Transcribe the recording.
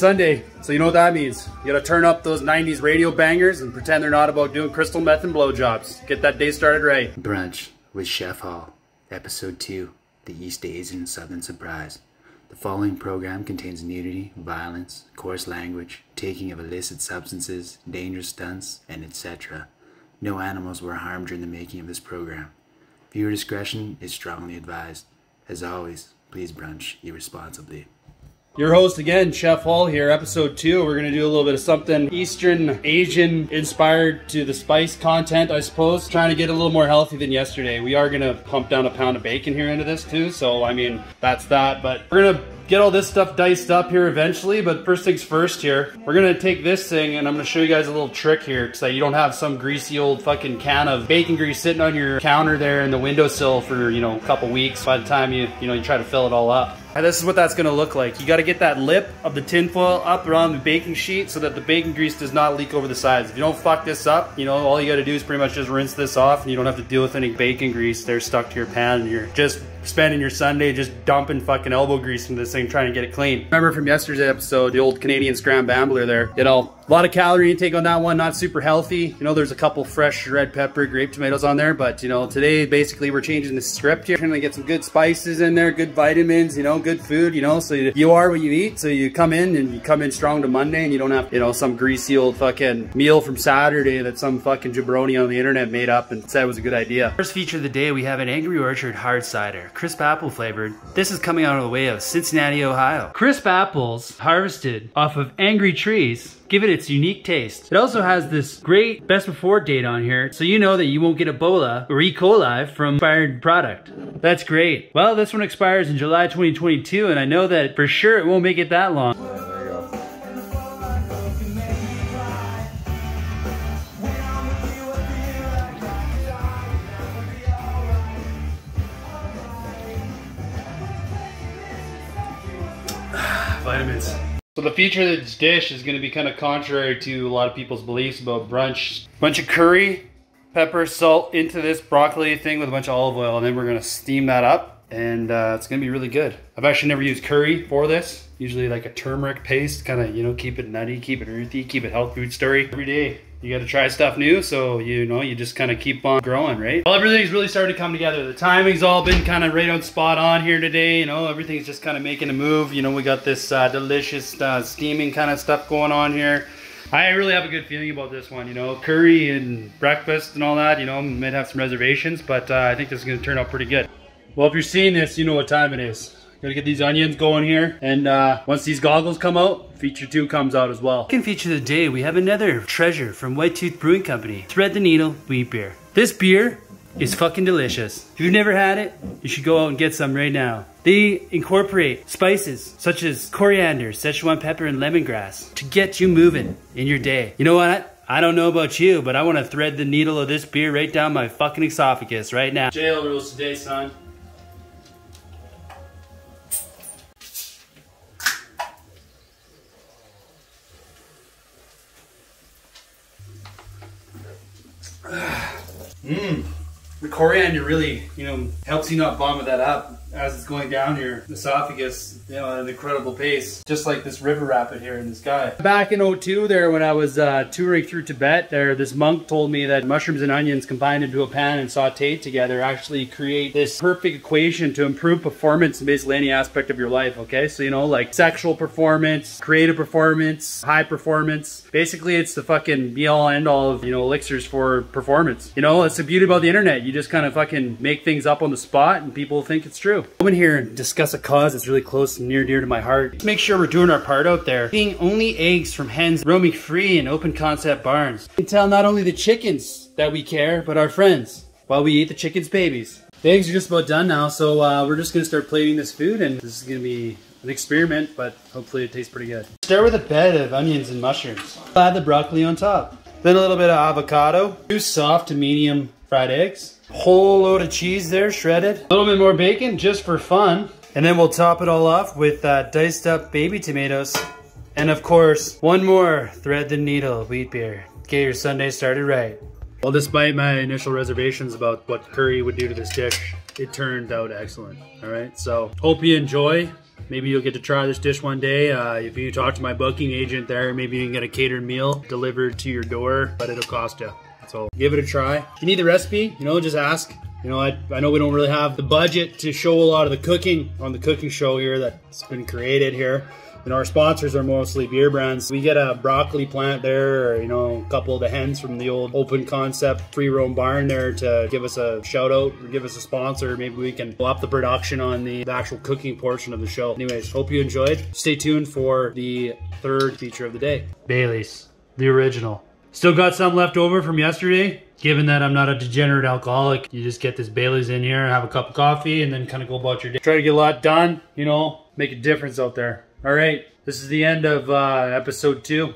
Sunday, so you know what that means. You gotta turn up those 90s radio bangers and pretend they're not about doing crystal meth and blowjobs. Get that day started right. Brunch with Chef Hall, Episode 2 The East Asian Southern Surprise. The following program contains nudity, violence, coarse language, taking of illicit substances, dangerous stunts, and etc. No animals were harmed during the making of this program. Viewer discretion is strongly advised. As always, please brunch irresponsibly. Your host again, Chef Hall here, episode two. We're gonna do a little bit of something Eastern Asian inspired to the spice content, I suppose. Trying to get a little more healthy than yesterday. We are gonna pump down a pound of bacon here into this too, so I mean, that's that. But we're gonna get all this stuff diced up here eventually, but first things first here, we're gonna take this thing and I'm gonna show you guys a little trick here so you don't have some greasy old fucking can of bacon grease sitting on your counter there in the windowsill for, you know, a couple weeks by the time you, you know, you try to fill it all up. And this is what that's gonna look like. You gotta get that lip of the tinfoil up around the baking sheet so that the bacon grease does not leak over the sides. If you don't fuck this up, you know, all you gotta do is pretty much just rinse this off and you don't have to deal with any bacon grease there stuck to your pan and you're just spending your Sunday just dumping fucking elbow grease into this thing trying to get it clean. Remember from yesterday's episode, the old Canadian scrambler there, you know, a lot of calorie intake on that one, not super healthy. You know, there's a couple fresh red pepper, grape tomatoes on there, but you know, today basically we're changing the script here, trying to get some good spices in there, good vitamins, you know, good food, you know, so you are what you eat. So you come in and you come in strong to Monday and you don't have, you know, some greasy old fucking meal from Saturday that some fucking jabroni on the internet made up and said was a good idea. First feature of the day, we have an Angry Orchard hard cider, crisp apple flavored. This is coming out of the way of Cincinnati, Ohio. Crisp apples harvested off of angry trees give it its unique taste. It also has this great best before date on here, so you know that you won't get Ebola or E. coli from expired product. That's great. Well, this one expires in July 2022, and I know that for sure it won't make it that long. So the feature of this dish is going to be kind of contrary to a lot of people's beliefs about brunch. Bunch of curry, pepper, salt into this broccoli thing with a bunch of olive oil, and then we're going to steam that up, and uh, it's going to be really good. I've actually never used curry for this. Usually like a turmeric paste, kind of, you know, keep it nutty, keep it earthy, keep it health food story every day you got to try stuff new so you know you just kind of keep on growing right well everything's really starting to come together the timing's all been kind of right on spot on here today you know everything's just kind of making a move you know we got this uh, delicious uh, steaming kind of stuff going on here I really have a good feeling about this one, you know, curry and breakfast and all that, you know, might have some reservations, but uh, I think this is going to turn out pretty good. Well, if you're seeing this, you know what time it is. Gotta get these onions going here. And uh, once these goggles come out, feature two comes out as well. Second feature of the day, we have another treasure from White Tooth Brewing Company. Thread the Needle Wheat Beer. This beer is fucking delicious. If you've never had it, you should go out and get some right now. They incorporate spices such as coriander, Szechuan pepper, and lemongrass to get you moving in your day. You know what? I don't know about you, but I want to thread the needle of this beer right down my fucking esophagus right now. Jail rules today, son. Mmm. The coriander really, you know, helps you not vomit that up as it's going down your esophagus, you know, at an incredible pace. Just like this river rapid here in the sky. Back in 02 there when I was uh, touring through Tibet there, this monk told me that mushrooms and onions combined into a pan and sauteed together actually create this perfect equation to improve performance in basically any aspect of your life, okay? So, you know, like sexual performance, creative performance, high performance. Basically, it's the fucking be all end all of, you know, elixirs for performance. You know, it's the beauty about the internet. You just kind of fucking make things up on the spot and people think it's true. Come in here and discuss a cause that's really close and near dear to my heart. Make sure we're doing our part out there. Being only eggs from hens roaming free in open concept barns. We can tell not only the chickens that we care, but our friends while we eat the chickens' babies. The eggs are just about done now, so uh, we're just gonna start plating this food and this is gonna be an experiment, but hopefully it tastes pretty good. Start with a bed of onions and mushrooms. Add the broccoli on top. Then a little bit of avocado. Two soft to medium fried eggs. Whole load of cheese there, shredded. A little bit more bacon, just for fun. And then we'll top it all off with uh, diced up baby tomatoes. And of course, one more thread the needle wheat beer. Get your Sunday started right. Well, despite my initial reservations about what curry would do to this dish, it turned out excellent. All right, so hope you enjoy. maybe you'll get to try this dish one day. Uh, if you talk to my booking agent there, maybe you can get a catered meal delivered to your door, but it'll cost you. So give it a try. If you need the recipe, you know, just ask. You know, I, I know we don't really have the budget to show a lot of the cooking on the cooking show here that's been created here. You know, our sponsors are mostly beer brands. We get a broccoli plant there, or, you know, a couple of the hens from the old open concept free roam barn there to give us a shout out or give us a sponsor. Maybe we can up the production on the, the actual cooking portion of the show. Anyways, hope you enjoyed. Stay tuned for the third feature of the day. Bailey's, the original. Still got some left over from yesterday. Given that I'm not a degenerate alcoholic, you just get this Bailey's in here, have a cup of coffee, and then kind of go about your day. Try to get a lot done, you know, make a difference out there. All right, this is the end of uh, episode two.